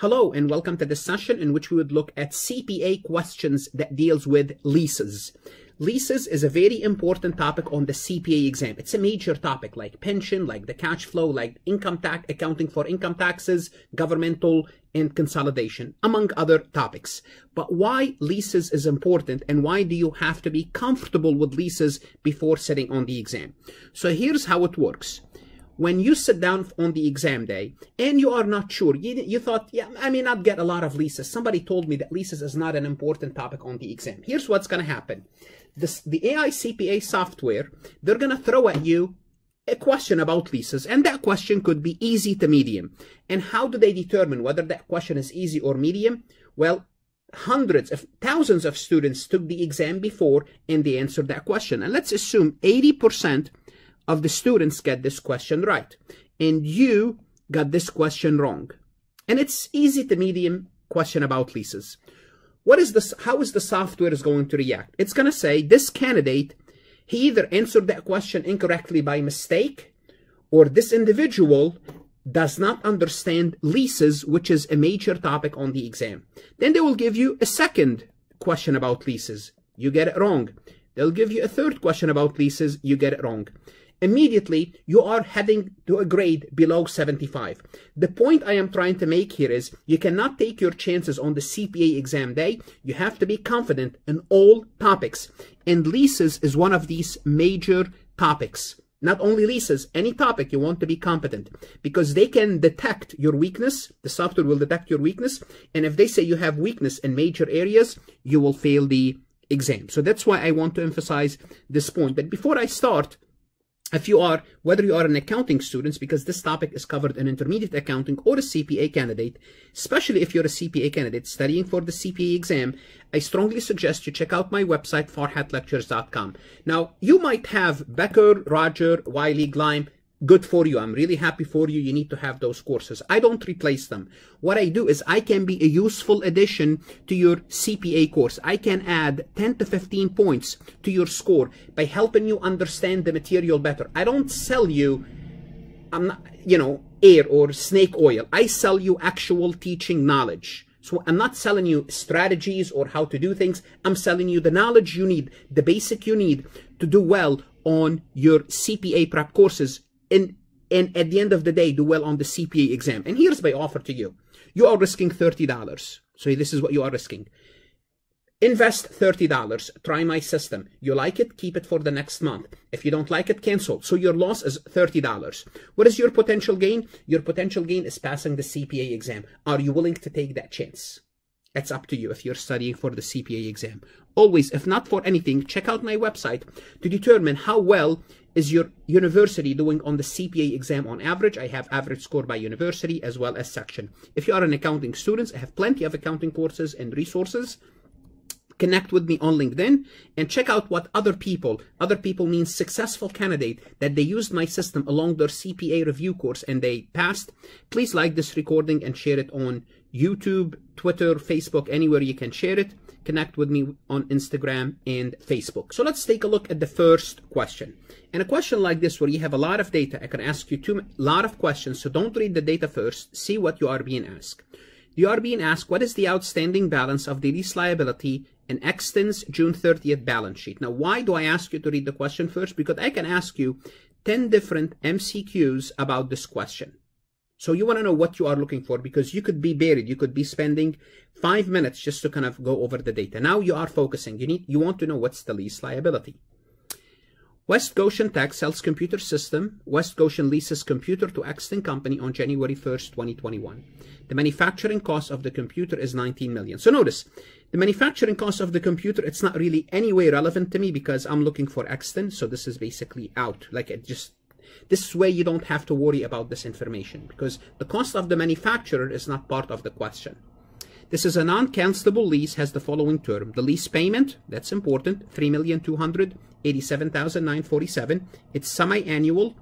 Hello and welcome to this session in which we would look at CPA questions that deals with leases. Leases is a very important topic on the CPA exam. It's a major topic like pension, like the cash flow, like income tax, accounting for income taxes, governmental and consolidation, among other topics. But why leases is important and why do you have to be comfortable with leases before sitting on the exam? So here's how it works when you sit down on the exam day and you are not sure, you, you thought, yeah, I may not get a lot of leases. Somebody told me that leases is not an important topic on the exam. Here's what's going to happen. This, the AICPA software, they're going to throw at you a question about leases, and that question could be easy to medium. And how do they determine whether that question is easy or medium? Well, hundreds of thousands of students took the exam before and they answered that question. And let's assume 80% of the students get this question right. And you got this question wrong. And it's easy to medium question about leases. What is this? How is the software is going to react? It's going to say this candidate, he either answered that question incorrectly by mistake, or this individual does not understand leases, which is a major topic on the exam. Then they will give you a second question about leases. You get it wrong. They'll give you a third question about leases. You get it wrong immediately you are heading to a grade below 75. The point I am trying to make here is you cannot take your chances on the CPA exam day. You have to be confident in all topics. And leases is one of these major topics. Not only leases, any topic you want to be competent because they can detect your weakness. The software will detect your weakness. And if they say you have weakness in major areas, you will fail the exam. So that's why I want to emphasize this point. But before I start, if you are, whether you are an accounting student, because this topic is covered in intermediate accounting or a CPA candidate, especially if you're a CPA candidate studying for the CPA exam, I strongly suggest you check out my website, farhatlectures.com. Now, you might have Becker, Roger, Wiley, Gleim, good for you. I'm really happy for you. You need to have those courses. I don't replace them. What I do is I can be a useful addition to your CPA course. I can add 10 to 15 points to your score by helping you understand the material better. I don't sell you, I'm not, you know, air or snake oil. I sell you actual teaching knowledge. So I'm not selling you strategies or how to do things. I'm selling you the knowledge you need, the basic you need to do well on your CPA prep courses and and at the end of the day do well on the CPA exam. And here's my offer to you. You are risking $30. So this is what you are risking. Invest $30. Try my system. You like it, keep it for the next month. If you don't like it, cancel. So your loss is $30. What is your potential gain? Your potential gain is passing the CPA exam. Are you willing to take that chance? It's up to you if you're studying for the CPA exam. Always, if not for anything, check out my website to determine how well is your university doing on the CPA exam on average? I have average score by university as well as section. If you are an accounting student, I have plenty of accounting courses and resources. Connect with me on LinkedIn and check out what other people, other people means successful candidate that they used my system along their CPA review course and they passed. Please like this recording and share it on YouTube, Twitter, Facebook, anywhere you can share it. Connect with me on Instagram and Facebook. So let's take a look at the first question. And a question like this where you have a lot of data, I can ask you a lot of questions. So don't read the data first. See what you are being asked. You are being asked, what is the outstanding balance of the lease liability in Exton's June 30th balance sheet? Now, why do I ask you to read the question first? Because I can ask you 10 different MCQs about this question. So you want to know what you are looking for because you could be buried. You could be spending five minutes just to kind of go over the data. Now you are focusing. You need, you want to know what's the lease liability. West Goshen Tech sells computer system. West Goshen leases computer to Exton Company on January 1st, 2021. The manufacturing cost of the computer is 19 million. So notice, the manufacturing cost of the computer, it's not really any way relevant to me because I'm looking for Exton. So this is basically out. Like it just this way you don't have to worry about this information because the cost of the manufacturer is not part of the question. This is a non-cancelable lease, has the following term. The lease payment, that's important, 3,287,947. It's semi-annual,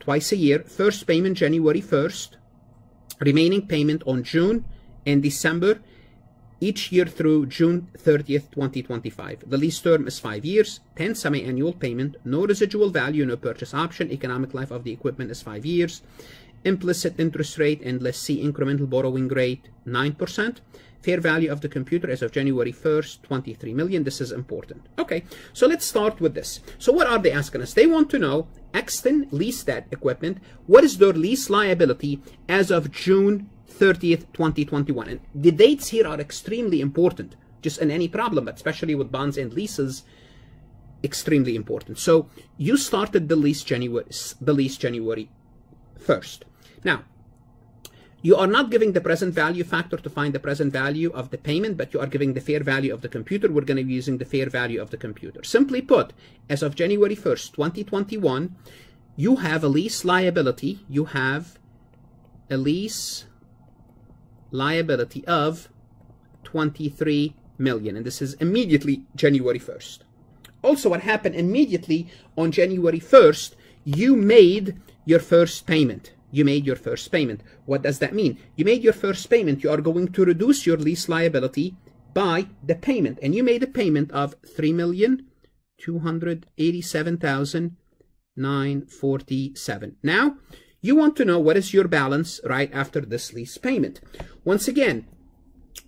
twice a year. First payment January 1st. Remaining payment on June and December each year through June 30th, 2025. The lease term is five years, 10 semi-annual payment, no residual value, no purchase option, economic life of the equipment is five years, implicit interest rate, and let's see incremental borrowing rate 9%. Fair value of the computer as of January 1st, 23 million. This is important. Okay, so let's start with this. So what are they asking us? They want to know Exton leased that equipment. What is their lease liability as of June 30th, 2021? And the dates here are extremely important, just in any problem, but especially with bonds and leases, extremely important. So you started the lease January, the lease January 1st. Now, you are not giving the present value factor to find the present value of the payment, but you are giving the fair value of the computer. We're going to be using the fair value of the computer. Simply put, as of January 1st, 2021, you have a lease liability. You have a lease liability of 23 million. And this is immediately January 1st. Also, what happened immediately on January 1st, you made your first payment you made your first payment. What does that mean? You made your first payment. You are going to reduce your lease liability by the payment. And you made a payment of three million two hundred eighty-seven thousand nine forty-seven. Now, you want to know what is your balance right after this lease payment. Once again,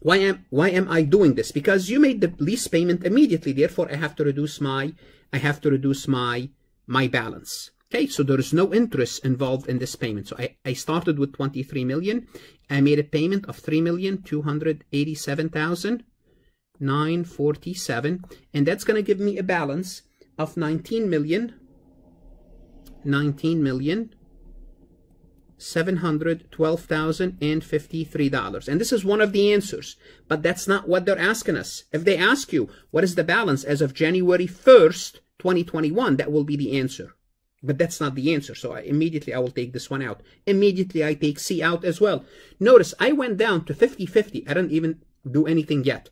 why am why am I doing this? Because you made the lease payment immediately. Therefore, I have to reduce my I have to reduce my my balance. Okay, so there is no interest involved in this payment. So I, I started with 23 million. I made a payment of 3,287,947. And that's going to give me a balance of 19 million, 19 million, $712,053. And this is one of the answers, but that's not what they're asking us. If they ask you, what is the balance as of January 1st, 2021, that will be the answer. But that's not the answer. So I, immediately I will take this one out. Immediately I take C out as well. Notice I went down to 50-50. I didn't even do anything yet.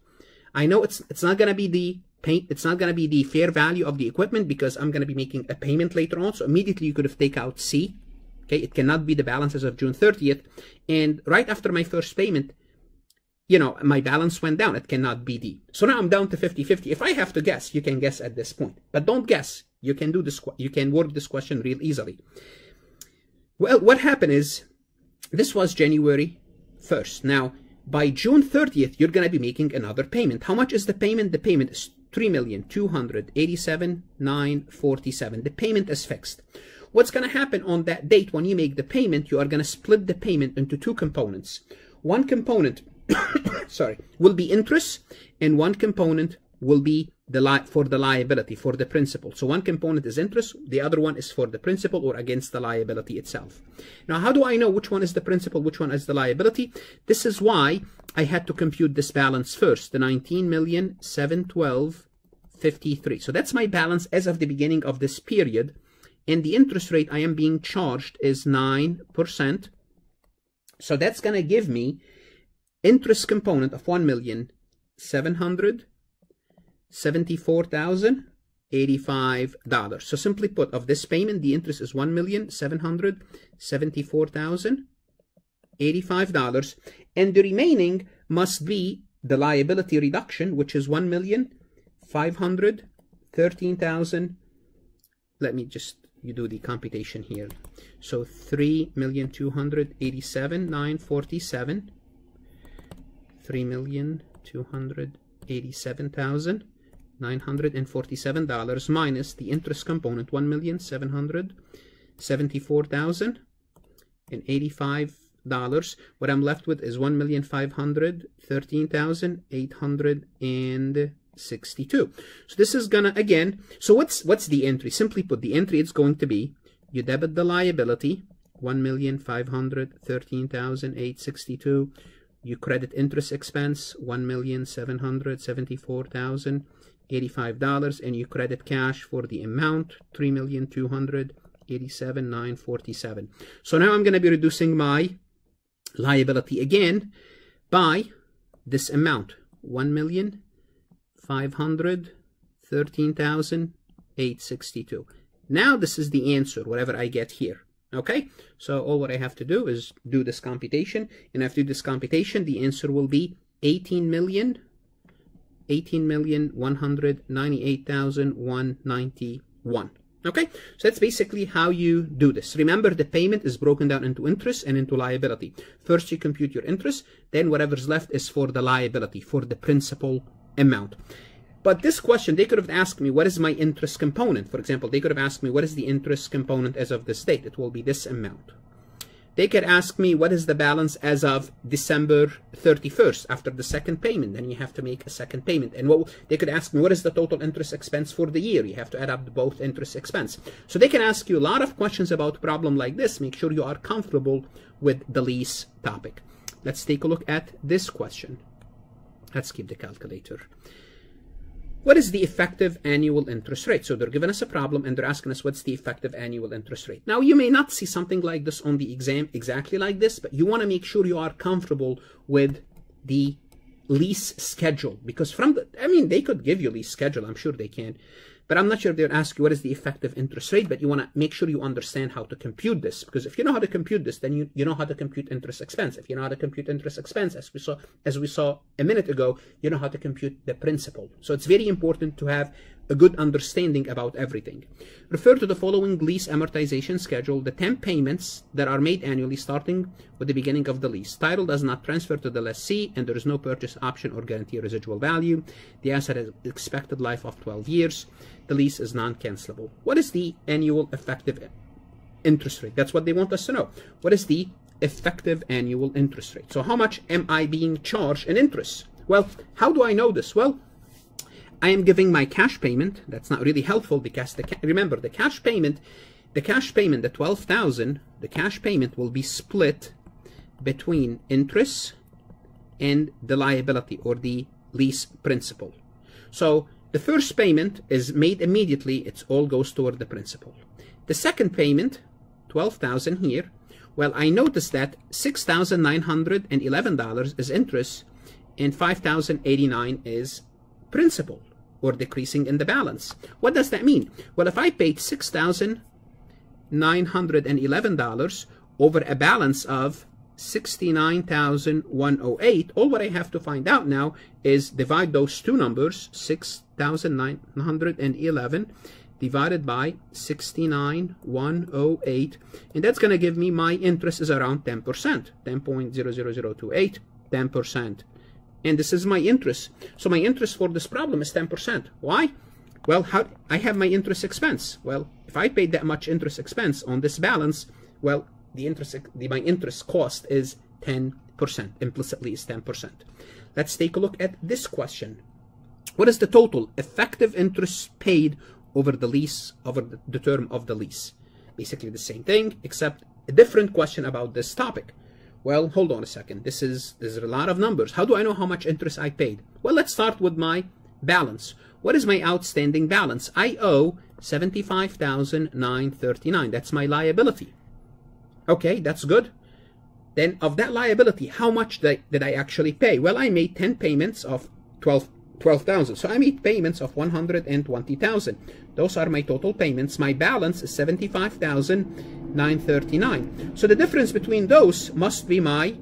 I know it's it's not gonna be the paint. It's not gonna be the fair value of the equipment because I'm gonna be making a payment later on. So immediately you could have take out C. Okay, it cannot be the balances of June 30th. And right after my first payment, you know, my balance went down. It cannot be D. So now I'm down to 50-50. If I have to guess, you can guess at this point. But don't guess. You can do this. You can work this question real easily. Well, what happened is this was January 1st. Now, by June 30th, you're going to be making another payment. How much is the payment? The payment is 3,287,947. The payment is fixed. What's going to happen on that date when you make the payment? You are going to split the payment into two components. One component, sorry, will be interest, and one component will be the li for the liability, for the principal. So one component is interest, the other one is for the principal or against the liability itself. Now, how do I know which one is the principal, which one is the liability? This is why I had to compute this balance first, the 19,712,53. So that's my balance as of the beginning of this period. And the interest rate I am being charged is 9%. So that's going to give me interest component of 1,700,000 $74,085. So simply put, of this payment, the interest is $1,774,085. And the remaining must be the liability reduction, which is 1,513,000. Let me just you do the computation here. So 3,287,947. 3,287,000. $947 minus the interest component, $1,774,085. What I'm left with is $1,513,862. So this is gonna, again, so what's what's the entry? Simply put, the entry is going to be, you debit the liability, 1,513,862. You credit interest expense, 1,774,000. $85 and you credit cash for the amount 3,287,947. So now I'm to be reducing my liability again by this amount 1,513,862. Now this is the answer, whatever I get here. Okay, so all what I have to do is do this computation, and after this computation, the answer will be 18 million 18,198,191. Okay, so that's basically how you do this. Remember, the payment is broken down into interest and into liability. First, you compute your interest, then whatever's left is for the liability, for the principal amount. But this question, they could have asked me, what is my interest component? For example, they could have asked me, what is the interest component as of this date? It will be this amount. They could ask me what is the balance as of December 31st after the second payment. Then you have to make a second payment. And what they could ask me what is the total interest expense for the year. You have to add up both interest expense. So they can ask you a lot of questions about problem like this. Make sure you are comfortable with the lease topic. Let's take a look at this question. Let's keep the calculator. What is the effective annual interest rate? So they're giving us a problem and they're asking us what's the effective annual interest rate. Now you may not see something like this on the exam exactly like this, but you want to make sure you are comfortable with the lease schedule because from the, I mean, they could give you lease schedule. I'm sure they can. But I'm not sure if they'll ask you what is the effective interest rate, but you want to make sure you understand how to compute this. Because if you know how to compute this, then you, you know how to compute interest expense. If you know how to compute interest expense, as we saw as we saw a minute ago, you know how to compute the principal. So it's very important to have a good understanding about everything. Refer to the following lease amortization schedule, the 10 payments that are made annually starting with the beginning of the lease. Title does not transfer to the lessee and there is no purchase option or guarantee residual value. The asset has expected life of 12 years. The lease is non-cancelable. What is the annual effective interest rate? That's what they want us to know. What is the effective annual interest rate? So how much am I being charged in interest? Well, how do I know this? Well, I am giving my cash payment. That's not really helpful because the remember the cash payment, the cash payment, the 12,000, the cash payment will be split between interest and the liability or the lease principal. So the first payment is made immediately. It all goes toward the principal. The second payment, 12,000 here. Well, I noticed that $6,911 is interest and 5,089 is principal or decreasing in the balance. What does that mean? Well, if I paid $6,911 over a balance of 69,108, all what I have to find out now is divide those two numbers, 6,911 divided by 69,108, and that's going to give me my interest is around 10%, 10.00028, 10% and this is my interest. So my interest for this problem is 10%. Why? Well, how I have my interest expense. Well, if I paid that much interest expense on this balance, well, the interest the, my interest cost is 10%. Implicitly is 10%. Let's take a look at this question. What is the total effective interest paid over the lease, over the, the term of the lease? Basically the same thing, except a different question about this topic. Well, hold on a second. This is there's a lot of numbers. How do I know how much interest I paid? Well, let's start with my balance. What is my outstanding balance? I owe 75,939. That's my liability. Okay, that's good. Then of that liability, how much did I, did I actually pay? Well, I made 10 payments of 12 12,000. So I made payments of 120,000. Those are my total payments. My balance is 75,939. So the difference between those must be my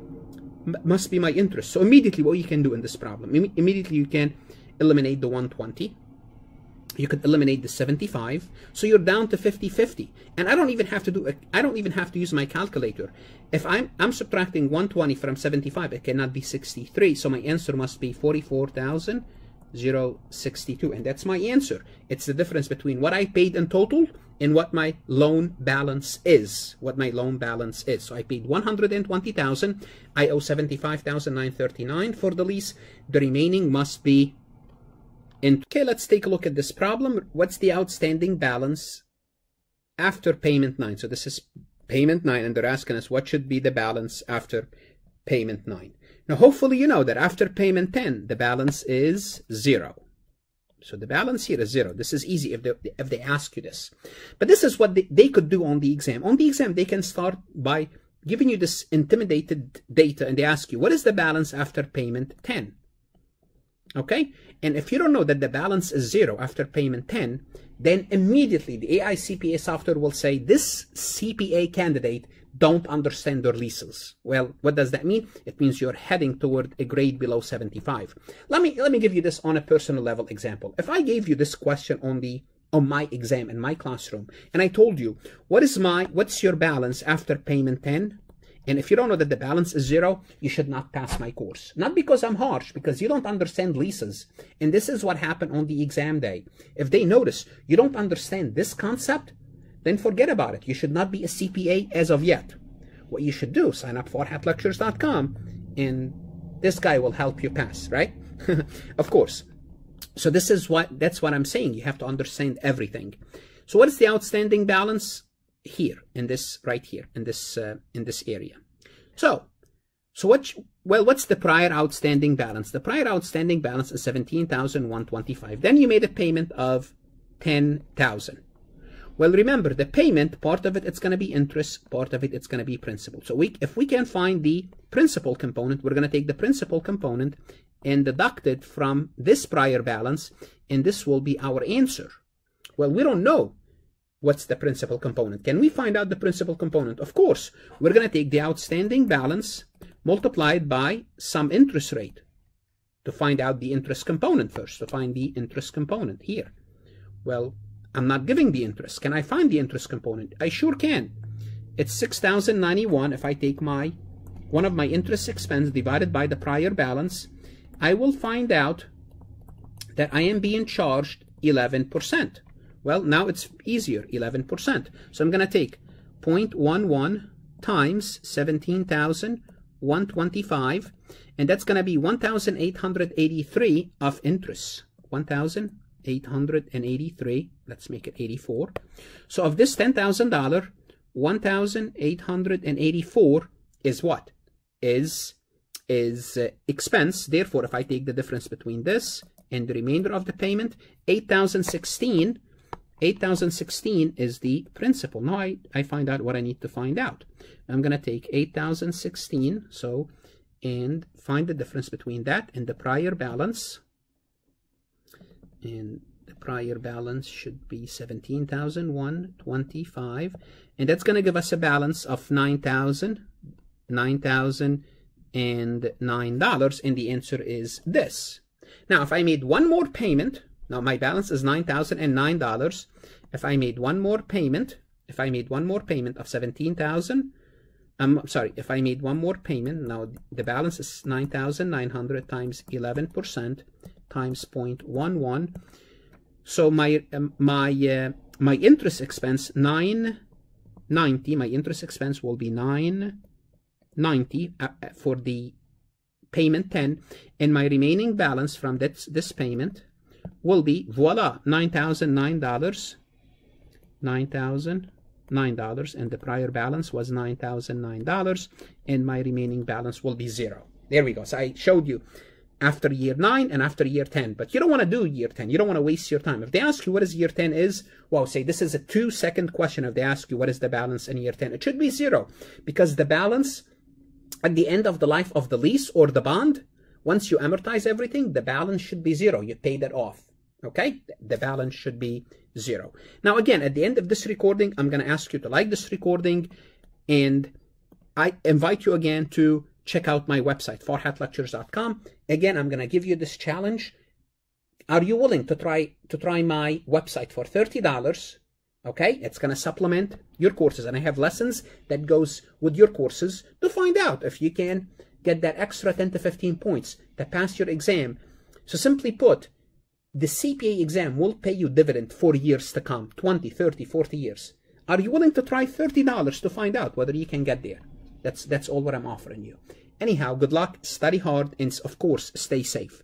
must be my interest. So immediately what you can do in this problem, Im immediately you can eliminate the 120. You could eliminate the 75. So you're down to 50-50. And I don't even have to do I don't even have to use my calculator. If I'm I'm subtracting 120 from 75, it cannot be 63. So my answer must be 44,000 062 and that's my answer. It's the difference between what I paid in total and what my loan balance is what my loan balance is. So I paid 120,000 I owe 75,939 for the lease. The remaining must be in. Okay let's take a look at this problem. What's the outstanding balance after payment 9 so this is payment 9 and they're asking us what should be the balance after payment 9 now, hopefully you know that after payment 10, the balance is zero. So the balance here is zero. This is easy if they, if they ask you this. But this is what they, they could do on the exam. On the exam, they can start by giving you this intimidated data and they ask you, what is the balance after payment 10? Okay? And if you don't know that the balance is zero after payment 10, then immediately the AICPA software will say this CPA candidate don't understand their leases. Well, what does that mean? It means you're heading toward a grade below 75. Let me let me give you this on a personal level example. If I gave you this question on the on my exam in my classroom and I told you, what is my, what's your balance after payment 10? And if you don't know that the balance is zero, you should not pass my course. Not because I'm harsh, because you don't understand leases. And this is what happened on the exam day. If they notice you don't understand this concept, then forget about it. You should not be a CPA as of yet. What you should do, sign up for hatlectures.com and this guy will help you pass, right? of course. So this is what, that's what I'm saying. You have to understand everything. So what is the outstanding balance? here in this right here in this uh, in this area so so what well what's the prior outstanding balance the prior outstanding balance is 17,125 then you made a payment of 10,000 well remember the payment part of it it's going to be interest part of it it's going to be principal so we if we can find the principal component we're going to take the principal component and deduct it from this prior balance and this will be our answer well we don't know what's the principal component. Can we find out the principal component? Of course, we're going to take the outstanding balance multiplied by some interest rate to find out the interest component first, to find the interest component here. Well, I'm not giving the interest. Can I find the interest component? I sure can. It's 6,091 if I take my one of my interest expense divided by the prior balance, I will find out that I am being charged 11%. Well, now it's easier, 11%. So I'm going to take 0.11 times 17,125, and that's going to be 1,883 of interest. 1,883, let's make it 84. So of this $10,000, 1,884 is what? Is is uh, expense. Therefore, if I take the difference between this and the remainder of the payment, 8,016 8016 is the principal. Now I, I find out what I need to find out. I'm going to take 8016, so, and find the difference between that and the prior balance. And prior balance should be 17,125. And that's going to give us a balance of 9,000, $9,009. And the answer is this. Now, if I made one more payment, now my balance is $9,009. If I made one more payment, if I made one more payment of 17,000, um, I'm sorry, if I made one more payment, now the balance is 9,900 times 11% times 0.11. So my um, my uh, my interest expense 990, my interest expense will be 990 uh, uh, for the payment 10 and my remaining balance from this this payment will be voila $9,009 $9,009 and the prior balance was $9,009 and my remaining balance will be zero. There we go. So I showed you after year 9 and after year 10. But you don't want to do year 10. You don't want to waste your time. If they ask you what is year 10 is, well, say this is a two second question. If they ask you what is the balance in year 10, it should be zero because the balance at the end of the life of the lease or the bond, once you amortize everything, the balance should be zero. You pay that off. Okay, the balance should be zero. Now, again, at the end of this recording, I'm going to ask you to like this recording, and I invite you again to check out my website, farhatlectures.com. Again, I'm going to give you this challenge. Are you willing to try to try my website for $30? Okay, it's going to supplement your courses, and I have lessons that goes with your courses to find out if you can get that extra 10 to 15 points to pass your exam. So simply put, the CPA exam will pay you dividend for years to come 20, 30, 40 years. Are you willing to try $30 to find out whether you can get there? That's, that's all what I'm offering you. Anyhow, good luck, study hard, and of course, stay safe.